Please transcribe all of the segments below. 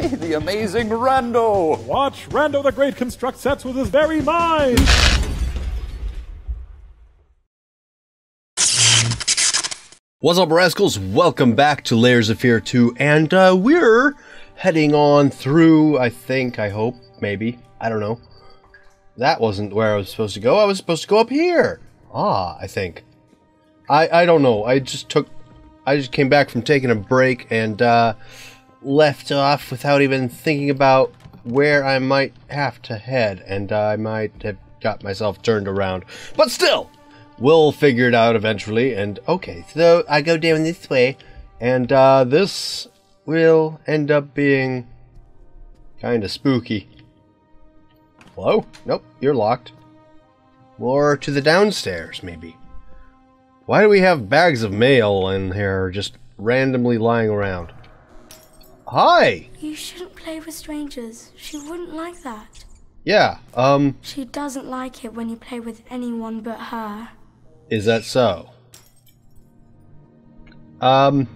Hey, the amazing Rando! Watch Rando the Great construct sets with his very mind! What's up, rascals? Welcome back to Layers of Fear 2, and uh, we're heading on through, I think, I hope, maybe, I don't know. That wasn't where I was supposed to go. I was supposed to go up here. Ah, I think. I, I don't know. I just took, I just came back from taking a break and uh, left off without even thinking about where I might have to head, and I might have got myself turned around. But still, we'll figure it out eventually. And okay, so I go down this way, and uh, this will end up being kind of spooky. Hello? Nope, you're locked. Or to the downstairs, maybe. Why do we have bags of mail in here just randomly lying around? Hi! You shouldn't play with strangers. She wouldn't like that. Yeah, um, She doesn't like it when you play with anyone but her. is that so? Um,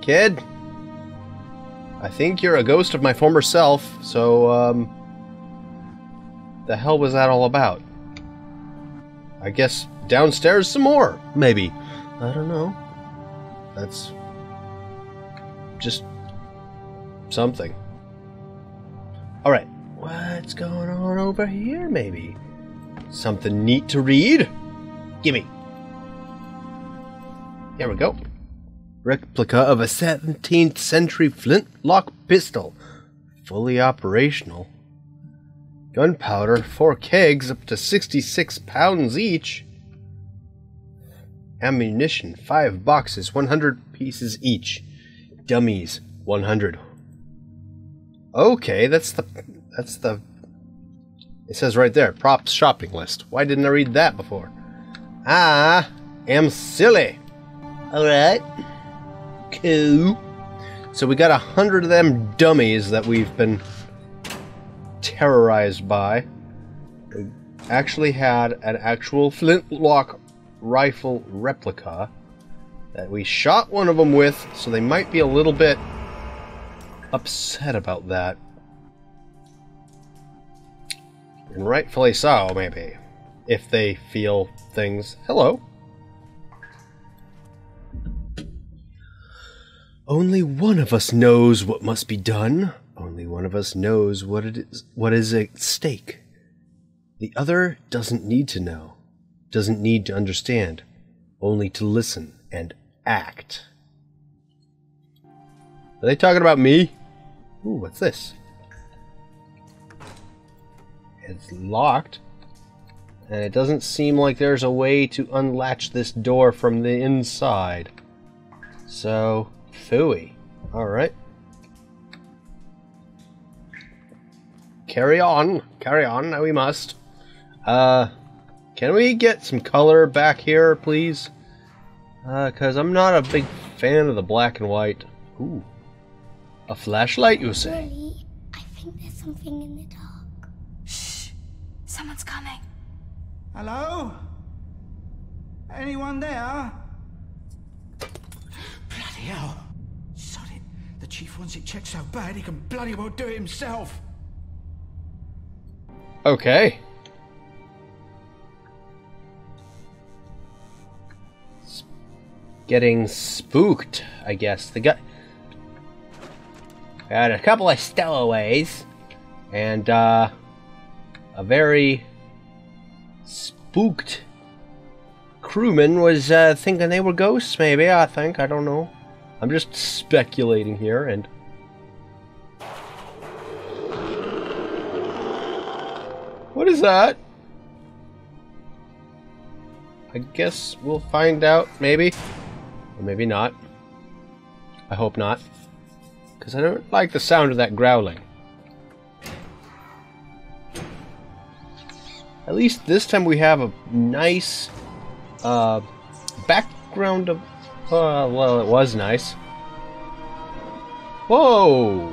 kid? I think you're a ghost of my former self, so, um, the hell was that all about? I guess downstairs some more, maybe. I don't know. That's just something. Alright, what's going on over here, maybe? Something neat to read? Gimme. Here we go. Replica of a 17th century flintlock pistol. Fully operational. Gunpowder, four kegs up to 66 pounds each. Ammunition, five boxes, 100 pieces each. Dummies, 100. Okay, that's the that's the it says right there, props shopping list. Why didn't I read that before? I am silly. Alright. Cool. So we got a hundred of them dummies that we've been terrorized by. We actually had an actual flintlock rifle replica that we shot one of them with, so they might be a little bit upset about that. And rightfully so, maybe. If they feel things. Hello. Only one of us knows what must be done. Only one of us knows what it is what is at stake. The other doesn't need to know, doesn't need to understand, only to listen and act. Are they talking about me? Ooh, what's this? It's locked. And it doesn't seem like there's a way to unlatch this door from the inside. So, phooey. Alright. Carry on. Carry on. Now we must. Uh, can we get some color back here, please? Uh, cause I'm not a big fan of the black and white. Ooh. A flashlight, you say? Really? I think there's something in the dark. Shh. Someone's coming. Hello? Anyone there? Bloody hell. Sod it. The chief wants it checked so bad he can bloody well do it himself. Okay. Getting spooked, I guess. The guy. Got a couple of stowaways, and uh, a very spooked crewman was uh, thinking they were ghosts. Maybe I think I don't know. I'm just speculating here, and What is that? I guess we'll find out, maybe. Or maybe not. I hope not. Because I don't like the sound of that growling. At least this time we have a nice uh, background of... Uh, well, it was nice. Whoa!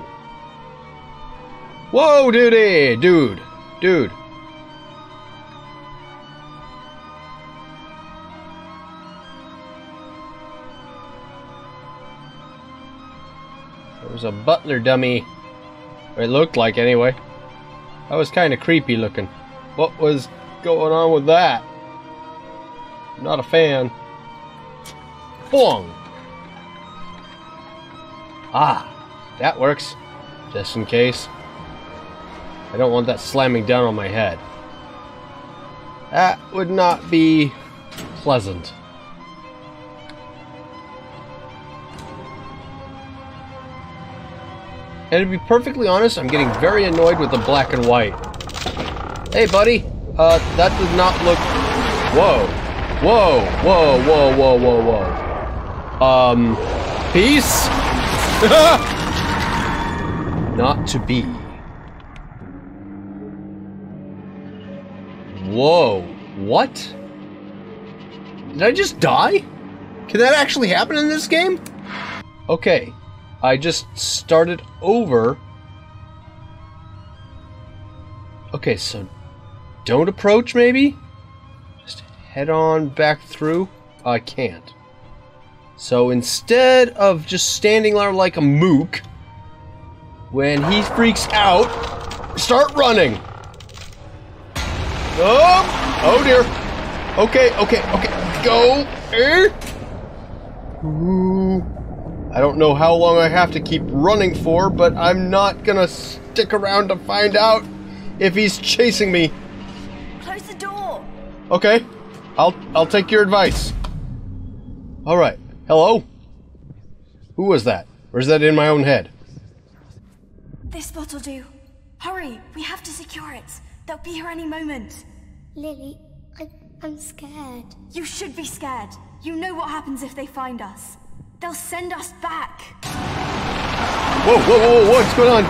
Whoa, dude! Dude! Dude! There was a butler dummy. It looked like, anyway. That was kind of creepy looking. What was going on with that? Not a fan. Bong! Ah, that works. Just in case. I don't want that slamming down on my head. That would not be pleasant. And to be perfectly honest, I'm getting very annoyed with the black and white. Hey, buddy. Uh, that did not look... Whoa. Whoa. Whoa, whoa, whoa, whoa, whoa. Um, peace? not to be. Whoa. What? Did I just die? Can that actually happen in this game? Okay. I just started over. Okay, so don't approach, maybe? Just head on back through? I can't. So instead of just standing there like a mook, when he freaks out, start running. Oh, oh dear. Okay, okay, okay. Go. Ooh. I don't know how long I have to keep running for, but I'm not gonna stick around to find out if he's chasing me. Close the door. Okay. I'll I'll take your advice. All right. Hello? Who was that? Or is that in my own head? This bottle do. Hurry, we have to secure it. They'll be here any moment. Lily, I, I'm scared. You should be scared. You know what happens if they find us. They'll send us back. Whoa, whoa, whoa, whoa, what's going on?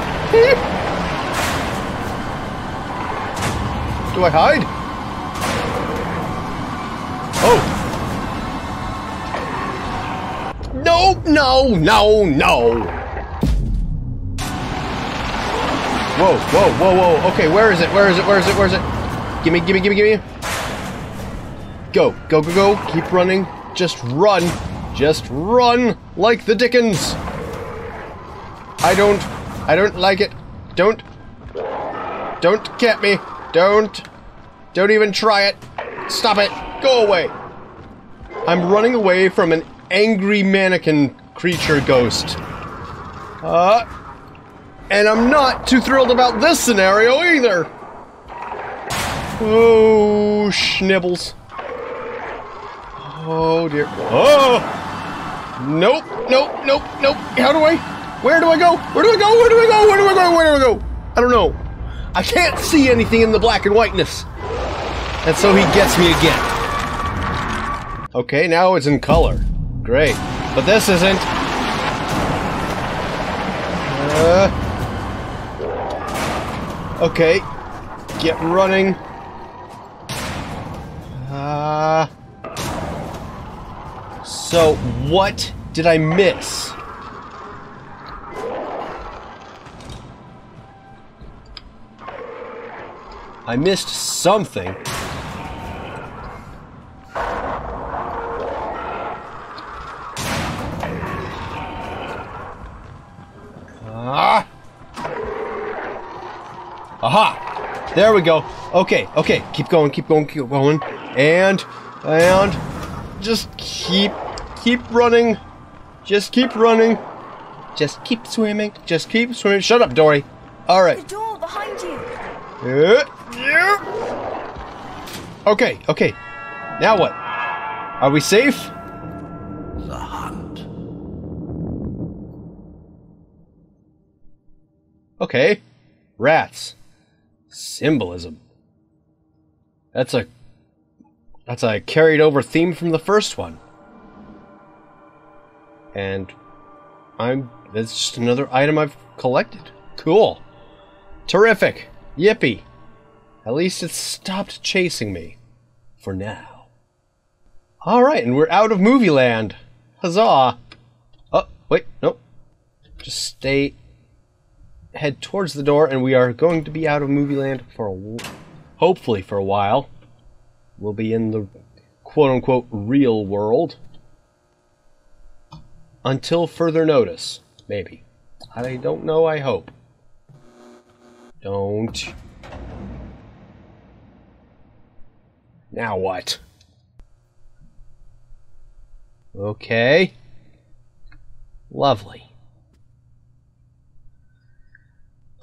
Do I hide? Oh. No, no, no, no. Whoa, whoa, whoa, whoa. Okay, where is it? Where is it? Where is it? Where is it? Gimme, gimme, gimme, gimme. Go, go, go, go. Keep running. Just run. Just run like the Dickens. I don't, I don't like it. Don't, don't get me. Don't, don't even try it. Stop it. Go away. I'm running away from an angry mannequin creature ghost. Uh, and I'm not too thrilled about this scenario either. Oh, schnibbles. Oh dear. Oh! Nope, nope, nope, nope. How do I? Where do I go? Where do I go? Where do I go? Where do I go? Where do I go? I don't know. I can't see anything in the black and whiteness. And so he gets me again. Okay, now it's in color. Great. But this isn't. Uh, okay. Get running. Uh, so, what did I miss? I missed something. Ah! Aha! There we go. Okay, okay. Keep going, keep going, keep going. And, and, just keep, keep running. Just keep running. Just keep swimming. Just keep swimming. Shut up, Dory. All right. The door behind you. Uh, yeah. Okay, okay. Now what? Are we safe? The hunt. Okay. Rats. Symbolism. That's a that's a carried over theme from the first one. And I'm that's just another item I've collected. Cool. Terrific. Yippee. At least it stopped chasing me. For now. Alright, and we're out of movie land. Huzzah! Oh, wait, nope. Just stay head towards the door, and we are going to be out of movie land for a hopefully for a while. We'll be in the quote unquote real world until further notice, maybe. I don't know, I hope. Don't. Now what? Okay. Lovely.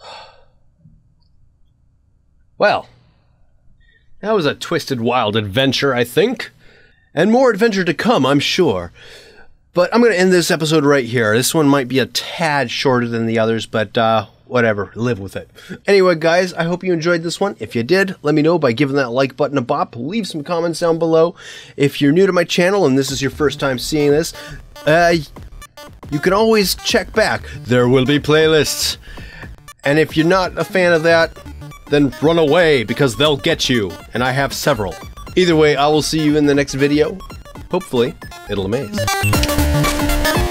Well, that was a twisted, wild adventure, I think. And more adventure to come, I'm sure. But I'm going to end this episode right here. This one might be a tad shorter than the others, but uh, whatever, live with it. Anyway, guys, I hope you enjoyed this one. If you did, let me know by giving that like button a bop. Leave some comments down below. If you're new to my channel and this is your first time seeing this, uh, you can always check back. There will be playlists. And if you're not a fan of that, then run away because they'll get you. And I have several. Either way, I will see you in the next video. Hopefully, it'll amaze.